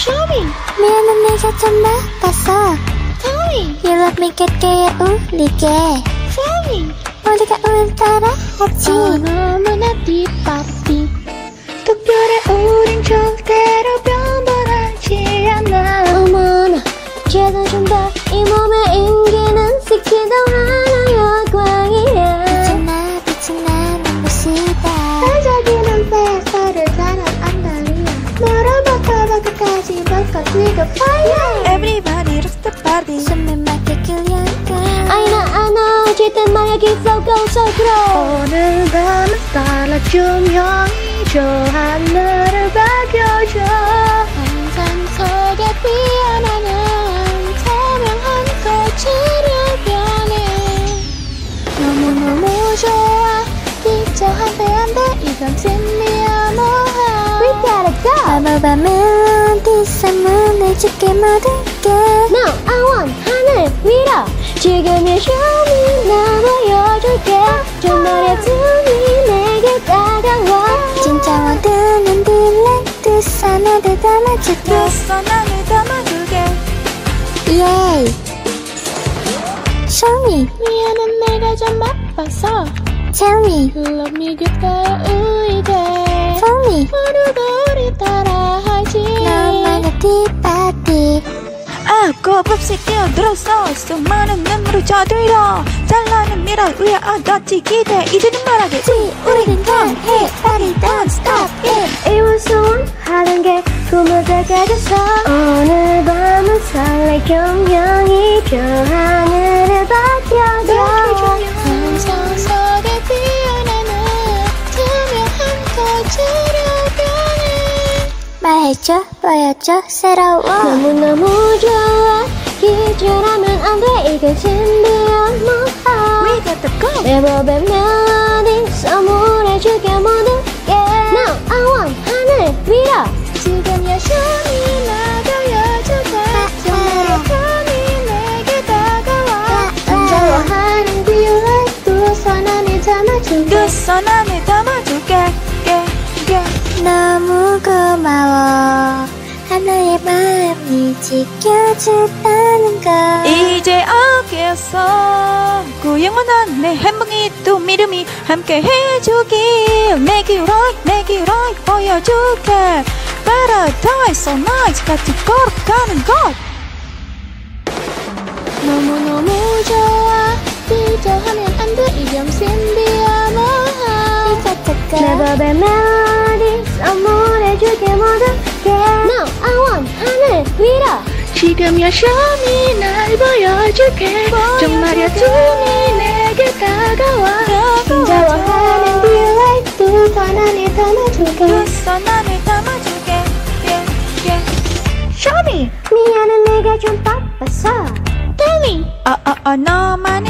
Show me. 미안한 내가 좀 바빴어. Tell me. You love me gat게에 울리게. Tell me. 우리가 오늘따라? 하지. 어, 너무나 뒷바삐 바꿔바꿔까지 바꿔지고 fire. Everybody rocks the party. 숨이 막혀 끌려가 아이나 아나 어쨌든 마약이 so go so grow 오늘 밤은 starlight 조명이 저 하늘을 밝혀줘. 환상 속에 피어나는 투명한 꽃으로 변해 너무너무 좋아. 기저한데 안돼. 이건 진미야 We gotta go 바보바 멜로디 선물을 줄게 모두게. Now I want 하늘 위로 지금이 me 나 보여줄게. 정말의 눈이 내게 다가와 진짜 원하는 딜레 두 손에 담아줄게. 두 안에 담아줄게. 예이. Show me 미안한 내가 좀 바빠서. Tell me Love me 곁가에 울리게 Tell me 모두가 아 겁없이 뛰어들었어 수많은 눈물을 저들여 잘나는 미래 위에 얻었지 기대. 이제는 말하겠지 우리는 던해. Party don't stop it. on 하는 게 꿈을 되찾았어 오늘 밤은 설레 경영이 저하 해줘 보여줘 새로워. 너무너무 좋아. 기절하면 안돼 이건 신비한 모험 We got the go 내 법의 지켜준다는 걸. 이제 알겠어 그 영원한 내 행복이 또 믿음이 함께 해주길 내게 right 내게 right 보여줄게 Paradise so nice 같이 걸어가는 것. 너무너무 좋아. 기저하면 안돼. 이건 신비한 모험 내 법의 멜로디 선물해줄게 모 위로 지금이야 쇼미 날 보여줄게. 정말이야 눈이 내게 다가와. 진짜와하는 딜라이트 두손 안에 담아줄게. 두손 안에 담아줄게. 게, 게. 쇼미! 미안해 내가 좀 바빴어 Tell me 어, 어, 어, 너만